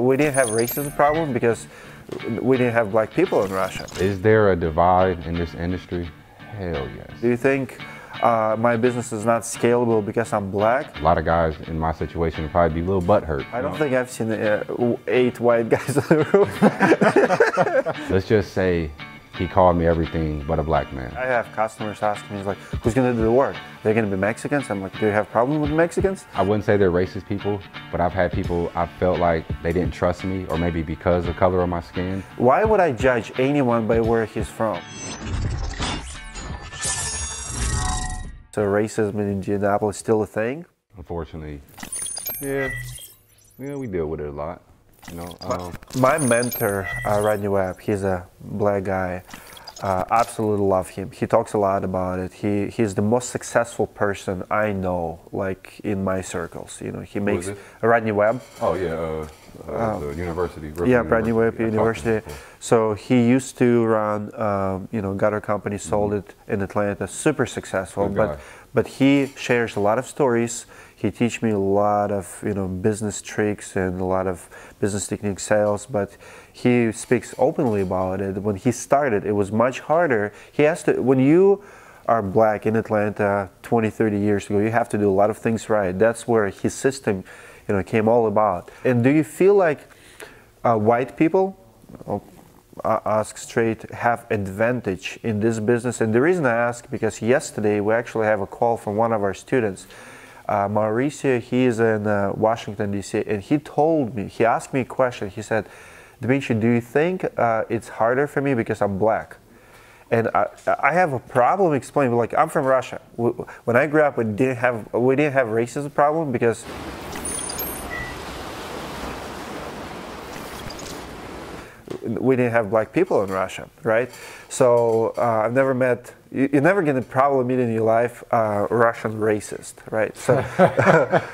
we didn't have racism problem because we didn't have black people in Russia. Is there a divide in this industry? Hell yes. Do you think uh, my business is not scalable because I'm black? A lot of guys in my situation would probably be a little butthurt. I don't think I've seen uh, eight white guys in the room. Let's just say he called me everything but a black man. I have customers asking me, like, who's gonna do the work? They're gonna be Mexicans? I'm like, do you have problem with Mexicans? I wouldn't say they're racist people, but I've had people I felt like they didn't trust me, or maybe because of the color of my skin. Why would I judge anyone by where he's from? So racism in Indianapolis is still a thing? Unfortunately, yeah, yeah, we deal with it a lot. You know, um, My mentor, uh, Rodney Webb, he's a black guy. Uh, absolutely love him. He talks a lot about it. He he's the most successful person I know, like in my circles. You know, he makes? Rodney Webb. oh yeah, uh, uh, the university. Yeah, Rodney Webb I talked to him University. So he used to run, um, you know, gutter company, sold it in Atlanta, super successful. Good But guy. but he shares a lot of stories. He teach me a lot of you know business tricks and a lot of business technique sales. But he speaks openly about it. When he started, it was much harder. He has to when you are black in Atlanta 20, 30 years ago, you have to do a lot of things right. That's where his system, you know, came all about. And do you feel like uh, white people, I'll uh, ask straight, have advantage in this business? And the reason I ask because yesterday we actually have a call from one of our students, uh, Mauricio. He is in uh, Washington D.C. and he told me, he asked me a question. He said, "Dmitry, do you think uh, it's harder for me because I'm black?" And I, I have a problem explaining. Like I'm from Russia. When I grew up, we didn't have we didn't have racism problem because we didn't have black people in Russia, right? So uh, I've never met. You, you're never gonna probably meet in your life uh, Russian racist, right? So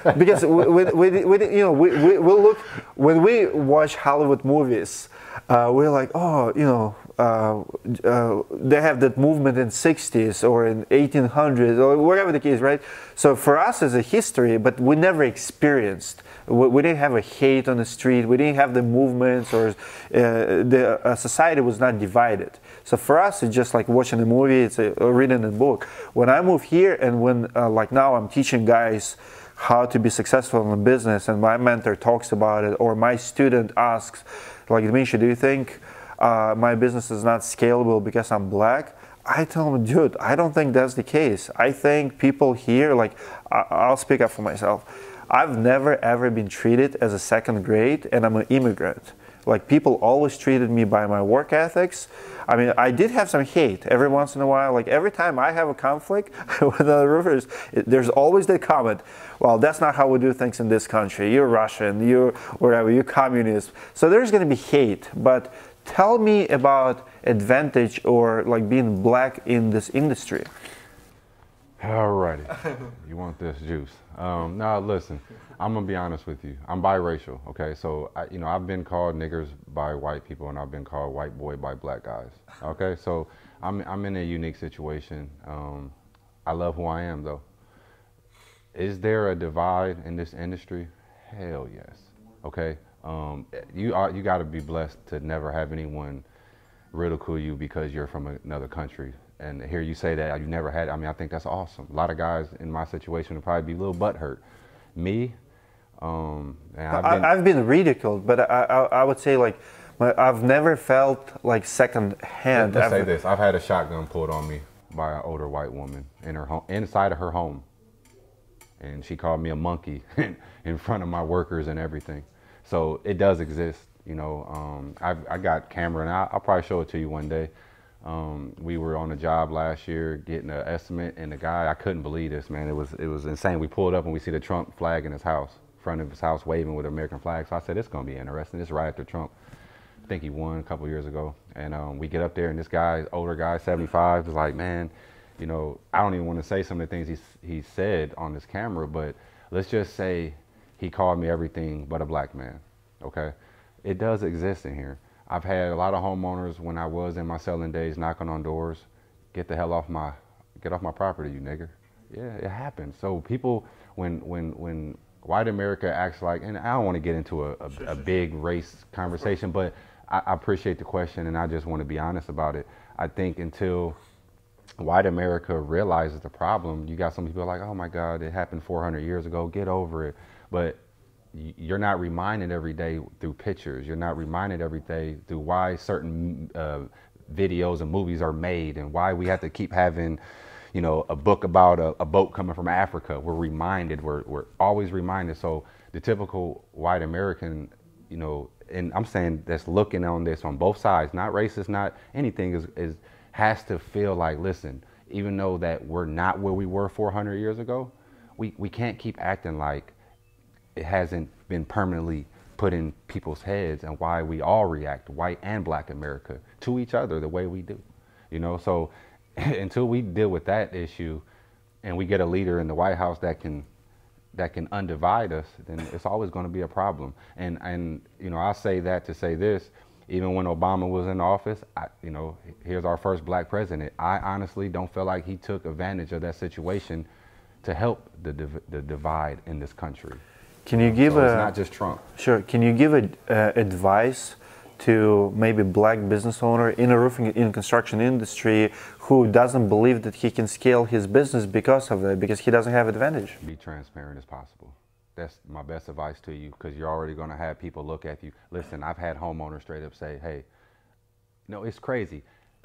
because we, we, we, we, you know we, we we look when we watch Hollywood movies, uh, we're like, oh, you know. Uh, uh, they have that movement in 60s or in 1800s or whatever the case, right? So for us, it's a history, but we never experienced. We, didn't have a hate on the street. We didn't have the movements, or uh, the uh, society was not divided. So for us, it's just like watching a movie. It's a, or reading a book. When I move here, and when uh, like now I'm teaching guys how to be successful in business, and my mentor talks about it, or my student asks, like Dmitry, do you think uh, my business is not scalable because I'm black? I tell them, dude, I don't think that's the case. I think people here, like, I'll speak up for myself. I've never ever been treated as a second grade, and I'm an immigrant. Like, people always treated me by my work ethics. I mean, I did have some hate every once in a while. Like, every time I have a conflict with the roofers, there's always the comment, well, that's not how we do things in this country. You're Russian, you're whatever, you're communist. So there's going to be hate, but tell me about advantage or like being black in this industry Alrighty, you want this juice? Um, now listen, I'm gonna be honest with you. I'm biracial, okay? So I, you know, I've been called niggers by white people, and I've been called white boy by black guys. Okay, so I'm I'm in a unique situation. Um, I love who I am, though. Is there a divide in this industry? Hell yes. Okay. Um, you are you got to be blessed to never have anyone ridicule you because you're from another country. And hear you say that you never had. I mean, I think that's awesome. A lot of guys in my situation would probably be a little butthurt. Me, um, and I've been, I, I've been ridiculed, but I, I, I would say like I've never felt like second hand. Let's say this: I've had a shotgun pulled on me by an older white woman in her home, inside of her home, and she called me a monkey in front of my workers and everything. So it does exist, you know. Um, I, I got camera, and I, I'll probably show it to you one day. Um, we were on a job last year getting an estimate, and the guy I couldn't believe this, man. It was it was insane. We pulled up and we see the Trump flag in his house, front of his house, waving with an American flag. So I said, it's gonna be interesting. It's right after Trump. I think he won a couple years ago. And um, we get up there, and this guy, older guy, 75, is like, man, you know, I don't even want to say some of the things he, he said on this camera, but let's just say he called me everything but a black man, okay? It does exist in here. I've had a lot of homeowners when I was in my selling days knocking on doors, get the hell off my, get off my property, you nigger. Yeah, it happens. So people, when, when, when white America acts like, and I don't want to get into a, a, a big race conversation, but I, I appreciate the question, and I just want to be honest about it. I think until white America realizes the problem, you got some people like, oh my God, it happened 400 years ago, get over it. But you're not reminded every day through pictures. You're not reminded every day through why certain uh, videos and movies are made and why we have to keep having, you know, a book about a, a boat coming from Africa. We're reminded. We're we're always reminded. So the typical white American, you know, and I'm saying that's looking on this on both sides, not racist, not anything, is is has to feel like, listen, even though that we're not where we were 400 years ago, we, we can't keep acting like it hasn't been permanently put in people's heads and why we all react, white and black America, to each other the way we do. You know, so until we deal with that issue and we get a leader in the White House that can that can undivide us, then it's always going to be a problem. And and you know, I say that to say this, even when Obama was in office, I, you know, here's our first black president. I honestly don't feel like he took advantage of that situation to help the the divide in this country. Can you give so a it's not just Trump? Sure. Can you give a, uh, advice to maybe black business owner in a roofing in construction industry who doesn't believe that he can scale his business because of that because he doesn't have advantage? Be transparent as possible. That's my best advice to you because you're already going to have people look at you. Listen, I've had homeowners straight up say, "Hey, no, it's crazy.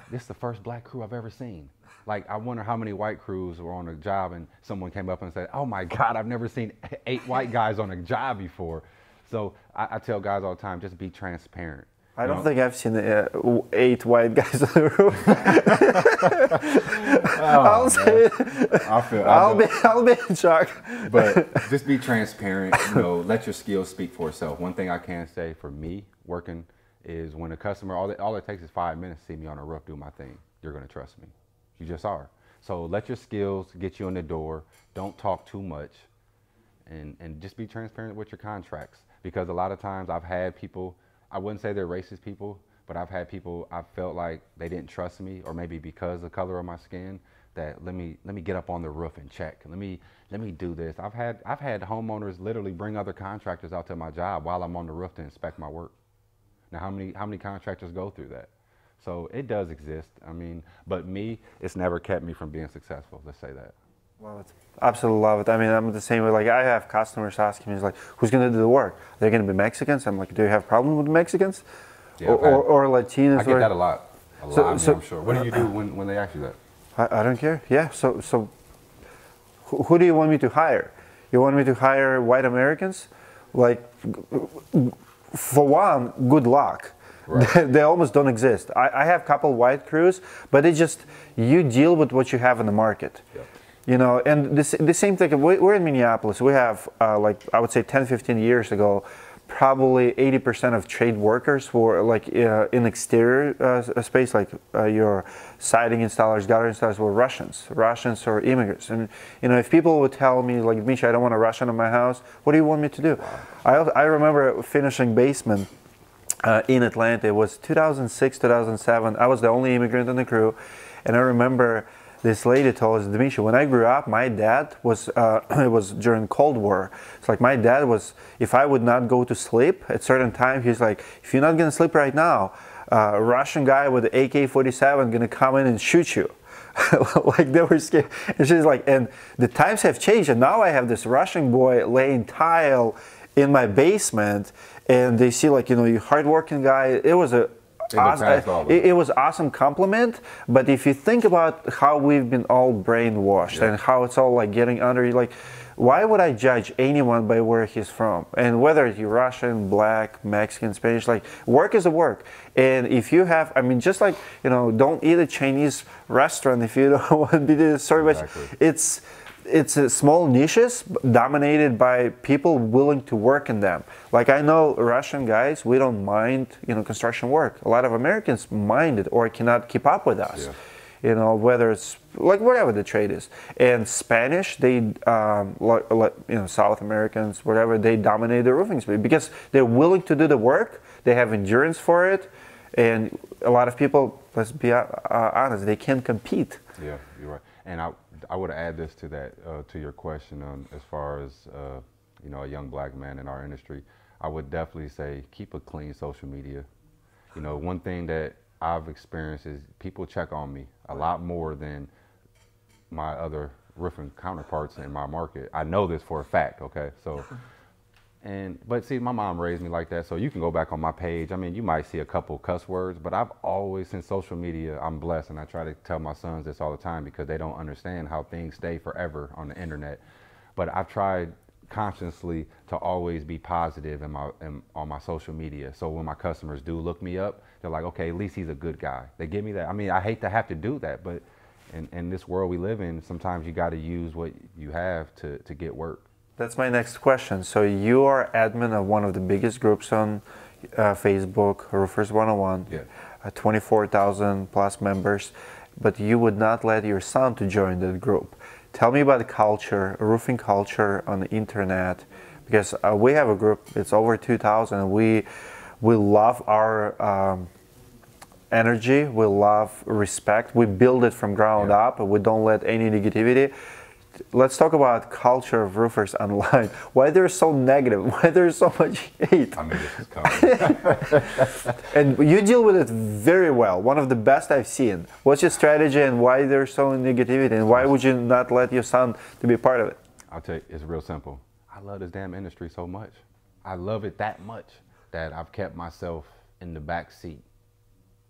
This is the first black crew I've ever seen." Like I wonder how many white crews were on a job and someone came up and said, "Oh my God, I've never seen eight white guys on a job before." So I, I tell guys all the time, just be transparent. I don't think I've seen uh, eight white guys on the roof. oh, I'll say I feel. I'll, be. I'll be in shock. but just be transparent. You know, let your skills speak for itself. One thing I can say for me working is when a customer all, all it takes is five minutes to see me on a roof do my thing. You're gonna trust me. You just are. So let your skills get you in the door. Don't talk too much. And, and just be transparent with your contracts. Because a lot of times I've had people, I wouldn't say they're racist people, but I've had people I felt like they didn't trust me, or maybe because of the color of my skin, that let me let me get up on the roof and check. Let me let me do this. I've had I've had homeowners literally bring other contractors out to my job while I'm on the roof to inspect my work. Now how many how many contractors go through that? So it does exist. I mean, but me, it's never kept me from being successful. Let's say that. Love it. Absolutely love it. I mean, I'm the same way. Like, I have customers asking me, like, who's going to do the work? They're going to be Mexicans. I'm like, do you have a problem with Mexicans? Yeah, or, or, or, Latinos? I get or... that a lot. A lot, so, I mean, so, I'm sure. What do you do when, when they ask you that? I, I don't care. Yeah. So, so who, who do you want me to hire? You want me to hire white Americans? Like, for one, good luck Right. they almost don't exist. I, I have a couple white crews, but it's just you deal with what you have in the market. Yep. You know, and this, the same thing, we're in Minneapolis. We have, uh, like, I would say 10, 15 years ago, probably 80% of trade workers were like uh, in exterior uh, space, like uh, your siding installers, gutter installers were Russians, Russians or immigrants. And you know, if people would tell me like, Misha, I don't want a Russian in my house, what do you want me to do? I, I remember finishing basement uh, in Atlanta. It was 2006, 2007. I was the only immigrant in the crew, and I remember this lady told us, Demisha, when I grew up, my dad was, uh, it was during Cold War. It's like my dad was, if I would not go to sleep at certain time, he's like, if you're not gonna sleep right now, uh, a Russian guy with an AK-47 gonna come in and shoot you. like they were scared. And she's like, and the times have changed, and now I have this Russian boy laying tile in my basement and they see like you know you hardworking guy. It was a awesome, it, it, was awesome compliment but if you think about how we've been all brainwashed yeah. and how it's all like getting under you like why would i judge anyone by where he's from and whether he's russian black mexican spanish like work is a work and if you have i mean just like you know don't eat a chinese restaurant if you don't want to be sorry exactly. but it's it's a small niches dominated by people willing to work in them. Like I know Russian guys, we don't mind, you know, construction work. A lot of Americans mind it or cannot keep up with us. Yeah. You know, whether it's like whatever the trade is. And Spanish, they, um, like, like, you know, South Americans, whatever, they dominate the roofing space because they're willing to do the work. They have endurance for it, and a lot of people, let's be uh, honest, they can't compete. Yeah, you're right. And I, I would add this to that, uh, to your question on as far as uh, you know, a young black man in our industry, I would definitely say keep a clean social media. You know, one thing that I've experienced is people check on me a lot more than my other roofing counterparts in my market. I know this for a fact, okay? So and but see my mom raised me like that so you can go back on my page. I mean you might see a couple cuss words but i've always since social media i'm blessed and i try to tell my sons this all the time because they don't understand how things stay forever on the internet. But i've tried consciously to always be positive in my in, on my social media. So when my customers do look me up they're like okay at least he's a good guy. They give me that. I mean i hate to have to do that but in, in this world we live in sometimes you got to use what you have to, to get work that's my next question. So you are admin of one of the biggest groups on uh, Facebook, Roofers 101. Yeah. Uh, 24,000 plus members, but you would not let your son to join that group. Tell me about the culture, roofing culture on the internet, because uh, we have a group. It's over 2,000. We we love our um, energy. We love respect. We build it from ground yeah. up. We don't let any negativity let's talk about culture of roofers online. Why they're so negative? Why there's so much hate? I mean, this is and you deal with it very well. One of the best I've seen. What's your strategy and why there's so negativity and why would you not let your son to be part of it? I'll tell you, it's real simple. I love this damn industry so much. I love it that much that I've kept myself in the back seat.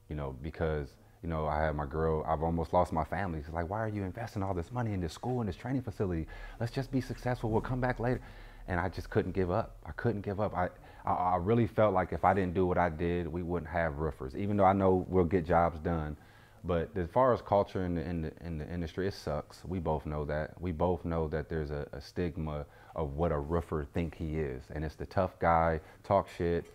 You know, because you know, I had my girl, I've almost lost my family. She's like, why are you investing all this money in this school and this training facility? Let's just be successful. We'll come back later. And I just couldn't give up. I couldn't give up. I, I, I really felt like if I didn't do what I did, we wouldn't have roofers, even though I know we'll get jobs done. But as far as culture in the, in the, in the industry, it sucks. We both know that. We both know that there's a, a stigma of what a roofer think he is. And it's the tough guy, talk shit,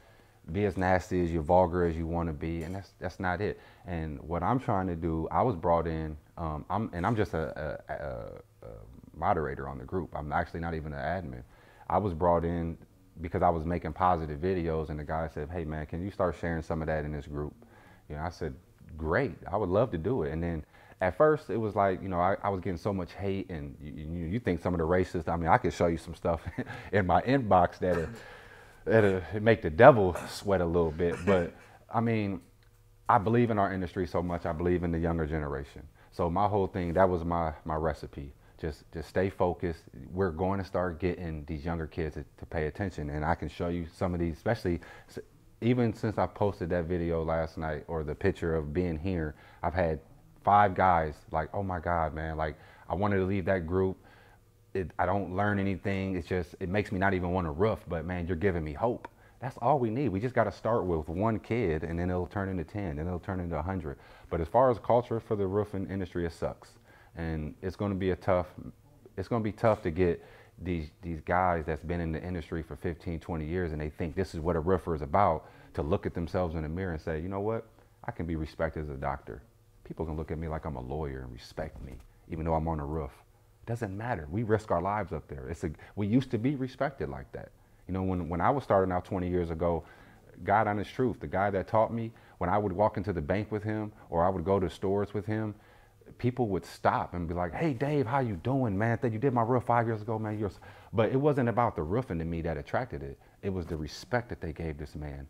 be as nasty as you vulgar as you want to be, and that's that's not it. And what I'm trying to do, I was brought in, um, I'm and I'm just a, a, a, a, moderator on the group. I'm actually not even an admin. I was brought in because I was making positive videos, and the guy said, "Hey man, can you start sharing some of that in this group?" You know, I said, "Great, I would love to do it." And then at first it was like you know I, I was getting so much hate and you, you, you, think some of the racist i mean i could show you some stuff in my inbox that it'll make the devil sweat a little bit. But I mean, I believe in our industry so much. I believe in the younger generation. So my whole thing, that was my my recipe. Just just stay focused. We're going to start getting these younger kids to, to pay attention, and I can show you some of these, especially even since I posted that video last night or the picture of being here. I've had five guys like, oh my God, man, like I wanted to leave that group it, I don't learn anything. It's just it makes me not even want to roof. But man, you're giving me hope. That's all we need. We just got to start with one kid, and then it'll turn into ten, and it'll turn into hundred. But as far as culture for the roofing industry, it sucks, and it's going to be a tough. It's going to be tough to get these these guys that's been in the industry for 15, 20 years, and they think this is what a roofer is about. To look at themselves in the mirror and say, you know what, I can be respected as a doctor. People can look at me like I'm a lawyer and respect me, even though I'm on a roof. Doesn't matter. We risk our lives up there. It's a, we used to be respected like that. You know, when, when I was starting out 20 years ago, God honest truth, the guy that taught me, when I would walk into the bank with him or I would go to stores with him, people would stop and be like, "Hey, Dave, how you doing, man? That you did my roof five years ago, man. You're..." But it wasn't about the roofing to me that attracted it. It was the respect that they gave this man,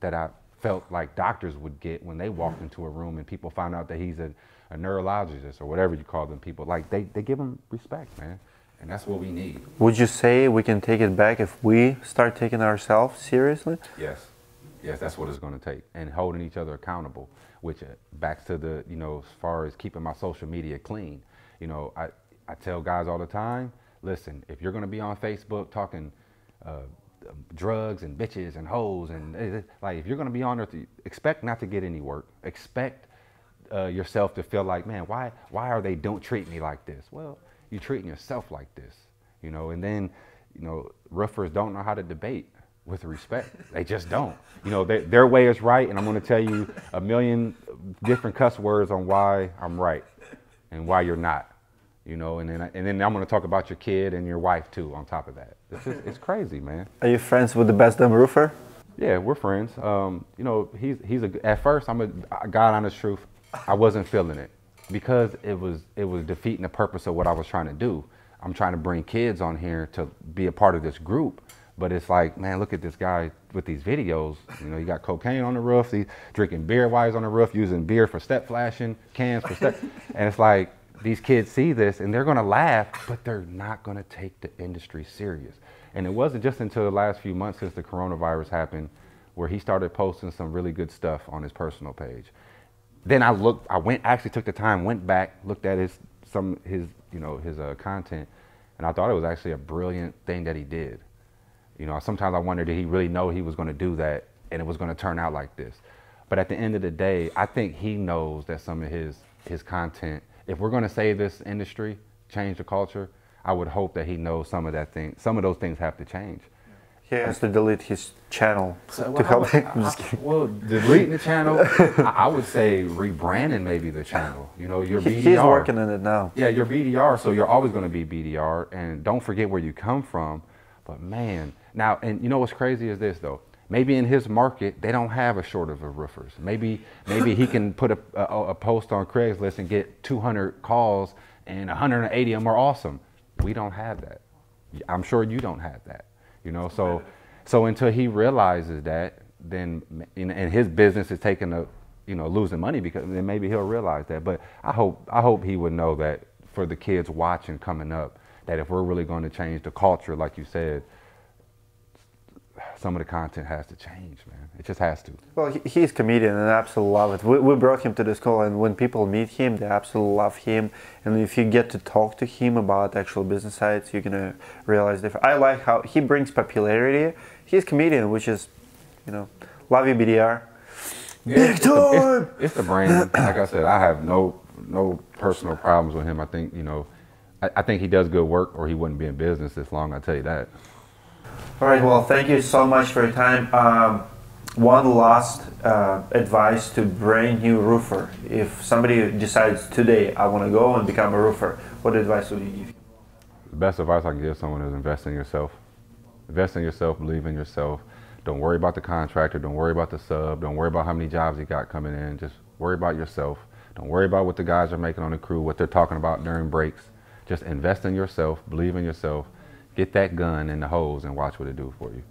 that I felt like doctors would get when they walked into a room and people found out that he's a a neurologist or whatever you call them people. Like they, they give them respect, man. And that's what we need. Would you say we can take it back if we start taking ourselves seriously? Yes. Yes, that's what it's going to take. And holding each other accountable, which uh, backs to the, you know, as far as keeping my social media clean. You know, I, I tell guys all the time, listen, if you're going to be on Facebook talking uh, drugs and bitches and hoes and uh, like if you're going to be on there, expect not to get any work. Expect uh, yourself to feel like, man, why why are they don't treat me like this? Well, you're treating yourself like this, you know. And then, you know, roofers don't know how to debate with respect. They just don't. You know, they, their way is right, and I'm going to tell you a million different cuss words on why I'm right and why you're not. You know, and then and then I'm going to talk about your kid and your wife too. On top of that, it's just, it's crazy, man. Are you friends with the best damn roofer? Yeah, we're friends. Um, you know, he's he's a. At first, I'm a God honest truth. I wasn't feeling it because it was it was defeating the purpose of what I was trying to do. I'm trying to bring kids on here to be a part of this group. But it's like, man, look at this guy with these videos. You know, you got cocaine on the roof, he's drinking beer while he's on the roof, using beer for step flashing, cans for step. and it's like, these kids see this and they're gonna laugh, but they're not gonna take the industry serious. And it wasn't just until the last few months since the coronavirus happened where he started posting some really good stuff on his personal page. Then I looked, I went, actually took the time, went back, looked at his, some, his, you know, his uh, content, and I thought it was actually a brilliant thing that he did. You know, sometimes I wondered, did he really know he was going to do that and it was going to turn out like this? But at the end of the day, I think he knows that some of his his content, if we're going to save this industry, change the culture, I would hope that he knows some of that thing, some of those things have to change. He has to delete his channel So, to help I- him. Kidding. well, deleting the channel, I, I would say rebranding maybe the channel. You know, your BDR. He's working on it now. Yeah, you're BDR, so you're always going to be BDR, and don't forget where you come from. But man, now, and you know what's crazy is this though. Maybe in his market they don't have a shortage of a roofers. Maybe maybe he can put a, a, a post on Craigslist and get 200 calls, and 180 of them are awesome. We don't have that. I'm sure you don't have that. You know, so so until he realizes that, then and his business is taking a you know losing money because then maybe he'll realize that. But I hope I hope he would know that for the kids watching coming up, that if we're really going to change the culture, like you said, some of the content has to change, man. It just has to. Well, he, he's comedian and I absolutely love it. We, we brought him to the school, and when people meet him, they absolutely love him. And if you get to talk to him about actual business sides, you're gonna realize different. I like how he brings popularity. He's comedian, which is, you know, love you BDR. Big it's, the, time. it's, it's the brand. Like I said, I have no no personal problems with him. I think you know, I, I think he does good work, or he wouldn't be in business this long. I tell you that. All right. Well, thank you so much for your time. Um, one last uh, advice to brand new roofer. If somebody decides today, I want to go and become a roofer, what advice would you give? The best advice I can give someone is invest in yourself. Invest in yourself, believe in yourself. Don't worry about the contractor. Don't worry about the sub. Don't worry about how many jobs you got coming in. Just worry about yourself. Don't worry about what the guys are making on the crew, what they're talking about during breaks. Just invest in yourself, believe in yourself. Get that gun in the hose and watch what it do for you.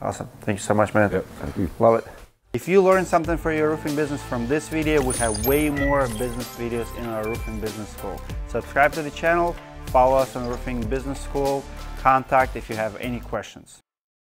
Awesome. Thank you so much, man. Yep. Thank you. Love it. If you learned something for your roofing business from this video, we have way more business videos in our roofing business school. Subscribe to the channel, follow us on Roofing Business School, contact if you have any questions.